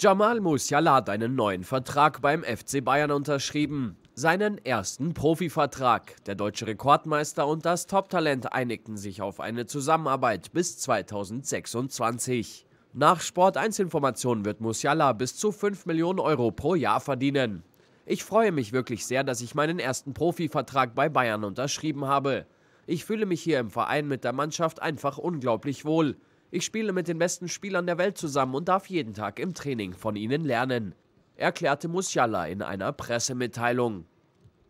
Jamal Musiala hat einen neuen Vertrag beim FC Bayern unterschrieben. Seinen ersten Profivertrag. Der deutsche Rekordmeister und das Toptalent einigten sich auf eine Zusammenarbeit bis 2026. Nach Sport 1 Informationen wird Musiala bis zu 5 Millionen Euro pro Jahr verdienen. Ich freue mich wirklich sehr, dass ich meinen ersten Profivertrag bei Bayern unterschrieben habe. Ich fühle mich hier im Verein mit der Mannschaft einfach unglaublich wohl. Ich spiele mit den besten Spielern der Welt zusammen und darf jeden Tag im Training von ihnen lernen, erklärte Musiala in einer Pressemitteilung.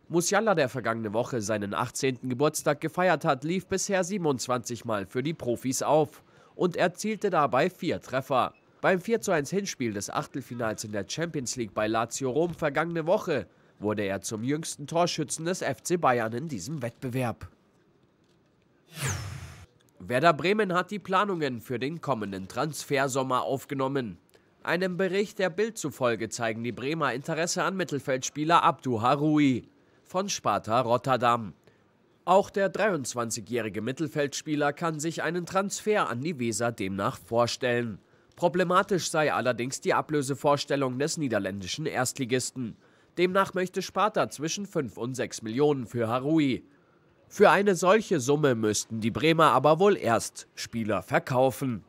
Musiala, der vergangene Woche seinen 18. Geburtstag gefeiert hat, lief bisher 27 Mal für die Profis auf und erzielte dabei vier Treffer. Beim 4:1 Hinspiel des Achtelfinals in der Champions League bei Lazio Rom vergangene Woche wurde er zum jüngsten Torschützen des FC Bayern in diesem Wettbewerb. Werder Bremen hat die Planungen für den kommenden Transfersommer aufgenommen. Einem Bericht der Bild zufolge zeigen die Bremer Interesse an Mittelfeldspieler Abdu Harui von Sparta Rotterdam. Auch der 23-jährige Mittelfeldspieler kann sich einen Transfer an die Weser demnach vorstellen. Problematisch sei allerdings die Ablösevorstellung des niederländischen Erstligisten. Demnach möchte Sparta zwischen 5 und 6 Millionen für Harui. Für eine solche Summe müssten die Bremer aber wohl erst Spieler verkaufen.